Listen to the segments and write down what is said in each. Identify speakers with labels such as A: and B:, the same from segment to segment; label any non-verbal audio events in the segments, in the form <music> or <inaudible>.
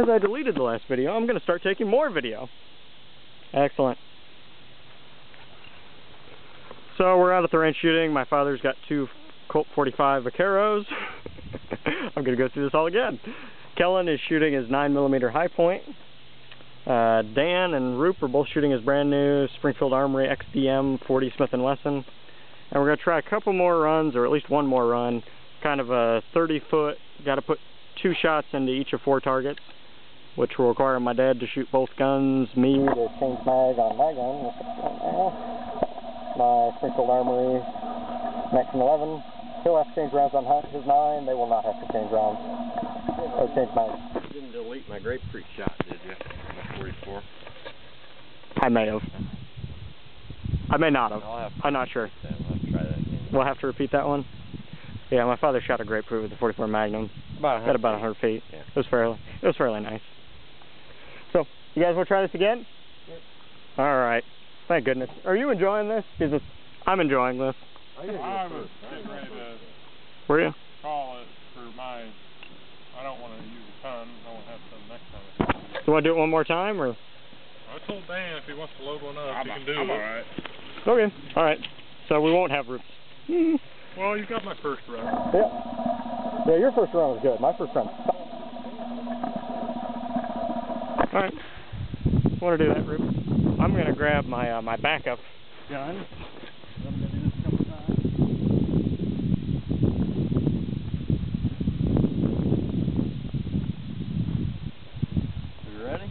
A: as I deleted the last video, I'm going to start taking more video. Excellent. So we're out at the range shooting. My father's got two Colt 45 Vaqueros. <laughs> I'm going to go through this all again. Kellen is shooting his 9mm Hi-Point. Uh, Dan and Rupe are both shooting his brand new Springfield Armory XDM 40 Smith & Wesson. And we're going to try a couple more runs, or at least one more run. Kind of a 30 foot, got to put two shots into each of four targets, which will require my dad to shoot both guns, me to change mag on my gun, my Springfield Armory Maxim 11. He'll have to change rounds on his 9, they will not have to change rounds. Or change mags.
B: You didn't delete my grapefruit shot, did you? 44.
A: I may have. I may not have.
B: Have
A: I'm not sure.
B: Then let's try that again.
A: We'll have to repeat that one. Yeah, my father shot a grapefruit with a 44 Magnum
B: About
A: at about 100 feet.
B: Yeah.
A: It was fairly, it was fairly nice. So, you guys want to try this again?
C: Yep.
A: All right. Thank goodness. Are you enjoying this? Because it's, I'm enjoying this.
C: I was getting ready to
A: Were you?
C: call it for my, I don't want to use a ton, I want to have some next time.
A: Do you want to do it one more time, or?
C: I told Dan if he wants to load one up, he can do
B: I'm
C: it.
B: alright.
A: Okay. All right. So we won't have roots.
C: Well, you got my first round.
A: Yeah, your first round was good. My first round. All right. Want to do that, Rupe? I'm gonna grab my uh, my backup gun.
B: You ready?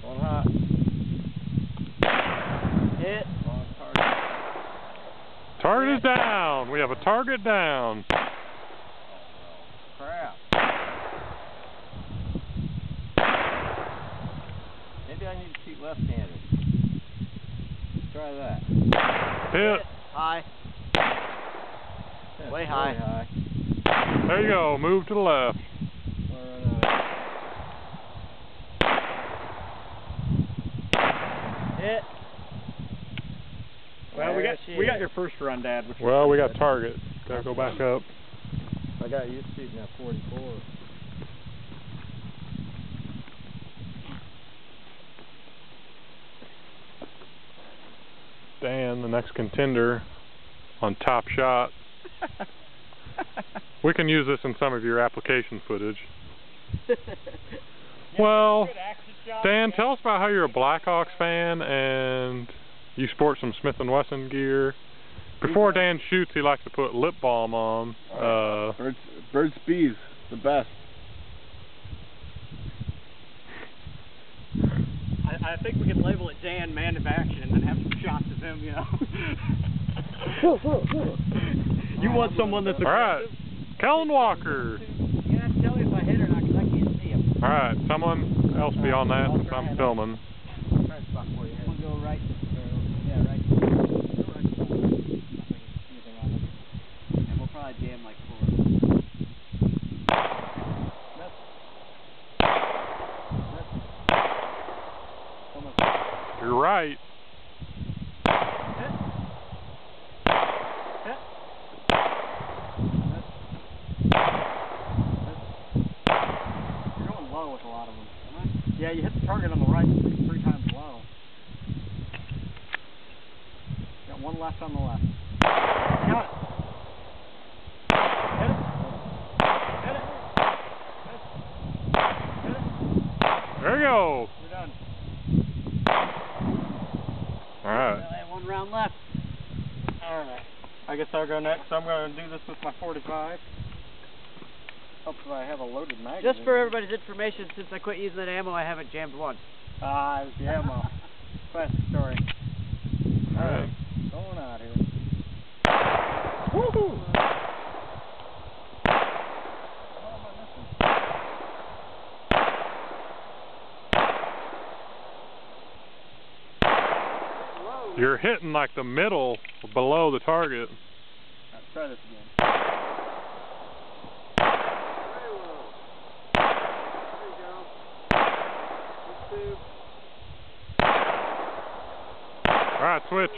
B: Going hot.
A: Hit.
B: Target.
C: Target is down. We have a target down.
B: Maybe I need to shoot left-handed. Try that.
C: Hit.
A: High.
B: That's
A: Way
B: really
A: high.
B: high.
C: There you go. Move to the left.
B: We're,
A: Hit. Well, we got
B: There she
A: we got your first run, Dad.
C: Well, we got target. Gotta go back up.
B: I got you to shooting at 44.
C: Dan, the next contender on Top Shot. <laughs> We can use this in some of your application footage. <laughs> Well, Dan, tell us about how you're a Blackhawks fan and you sport some Smith and Wesson gear. Before Dan shoots, he likes to put lip balm on. Uh,
D: Bird, Burt's Bees the best.
A: I, I think we can label it Dan Man of Action and then have some shots of him. You know. you want someone that's aggressive?
C: all right, Kellen Walker.
A: You have to tell me if I hit or not because I can't see him.
C: All right, someone else be on that since I'm filming.
A: Try a spot for you. I'm gonna go right. Yeah, right. Go right spot. Not like it's anything on it. And we'll probably jam like four. That's. That's. Almost.
C: You're right.
A: Hit. Hit. That's. That's. You're going low with a lot of them. Am I? Yeah, you hit the target on the right three, times low. Got one left on the left. Got it. Hit it. Hit it. Hit it. Hit it.
C: There you go.
A: You're done.
C: All right.
A: One round left. Alright. I guess I'll go next. I'm going to do this with my 45. Hopefully I have a loaded magazine.
E: Just for everybody's information, since I quit using that ammo, I haven't jammed once.
A: Ah, it was the ammo. Classic story.
C: All right.
A: Going out here. Woohoo!
C: You're hitting like the middle below the target.
A: Let's try this again.
C: switch.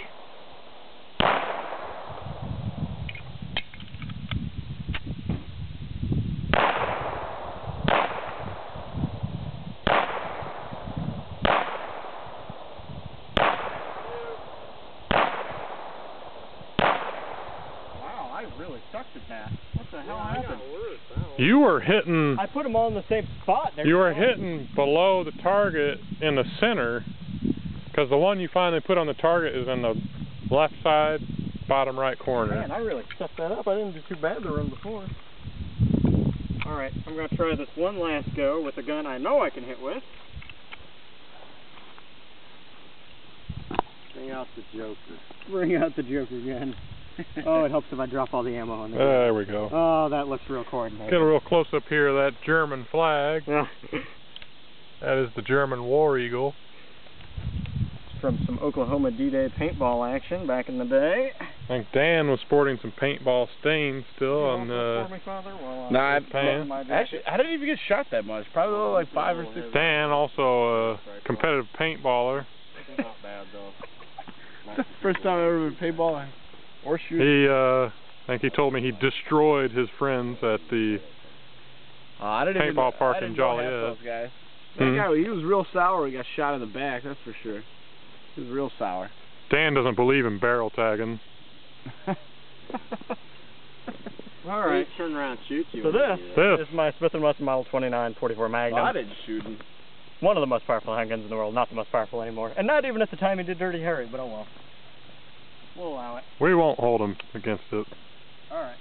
C: Wow, I
A: really sucked at that. What the hell yeah, happened?
C: You were hitting.
A: I put them all in the same spot. They're
C: you were hitting below the target in the center because the one you finally put on the target is in the left side, bottom right corner.
A: Man, I really set that up. I didn't do too bad the run before. Alright, I'm going to try this one last go with a gun I know I can hit with.
B: Bring out the Joker.
A: Bring out the Joker gun. <laughs> oh, it helps if I drop all the ammo on the
C: There we go.
A: Oh, that looks real coordinated.
C: Get a real close up here of that German flag.
A: Yeah.
C: That is the German War Eagle.
A: From some Oklahoma D-Day paintball action back in the day.
C: I think Dan was sporting some paintball stains still on uh,
A: the.
D: Nah, I,
C: Pan.
D: actually, I didn't even get shot that much. Probably only like five or six.
C: Dan, also a competitive paintballer.
B: Not bad though.
D: The first time I've ever been paintballing or shooting.
C: He, uh, I think he told me he destroyed his friends at the.
D: Uh, I didn't even,
C: paintball park
D: I
C: in
D: didn't go half
C: Joliet.
D: Those guys. That
C: Hmm.
D: guy, he was real sour. when He got shot in the back. That's for sure. He was real sour.
C: Dan doesn't believe in barrel tagging. <laughs>
A: All right.
B: turn around shoot you.
A: So this
B: you do that.
C: This.
A: is my Smith & Wesson Model 29 44 Magnum.
D: Well, I didn't shoot.
A: One of the most powerful handguns in the world. Not the most powerful anymore. And not even at the time he did Dirty Harry, but oh well. We'll allow it.
C: We won't hold him against it.
A: All right.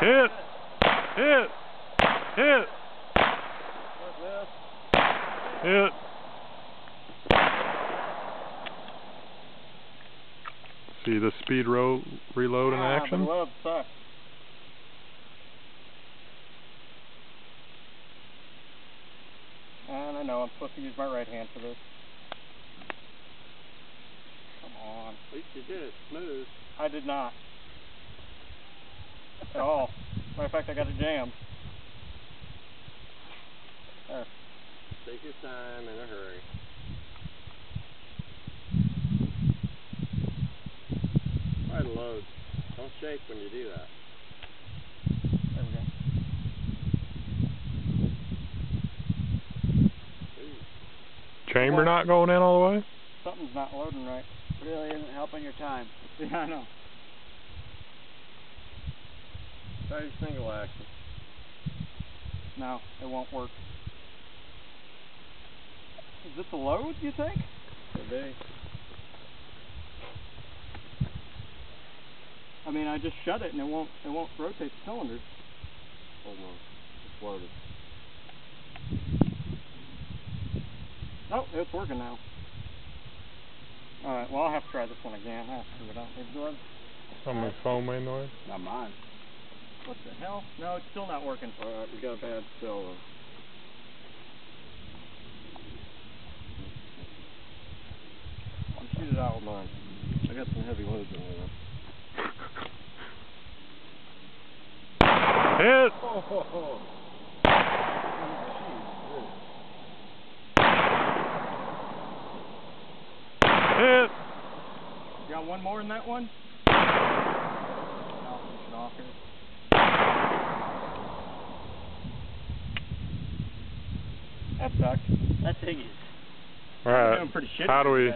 C: Hit! Hit! Hit! Hit! See the speed ro reload in
A: Ah,
C: action?
A: The glove sucks. And I know I'm supposed to use my right hand for this. Come on.
B: At least you did it smooth.
A: I did not. At all. Matter of fact, I got a jam. There.
B: Take your time in a hurry. Try to load. Don't shake when you do that.
A: There we go.
C: Chamber not going in all the way?
A: Something's not loading right.
E: Really isn't helping your time. <laughs>
A: Yeah, I know.
B: Try your single action.
A: No, it won't work. Is this a load, you think?
B: Could be.
A: I mean, I just shut it and it won't it won't rotate the cylinders.
B: Hold on. It's loaded.
A: Oh, it's working now. Alright, well I'll have to try this one again. I'll screw it up. Hey, George,
C: Somebody's phone made noise.
D: Not mine.
A: What the hell? No, it's still not working.
B: Alright, we got a bad cell though. You shoot it out with mine. I got some heavy loads in there.
C: Hit! <laughs>
B: Oh, oh, oh,
C: Hit!
A: You got one more in that one? I'll finish it off. That sucks.
E: That thing is.
A: I'm
C: Alright.
A: pretty shitty
C: How do we.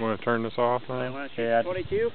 C: Want to turn this off now?
A: Yeah.
E: 22.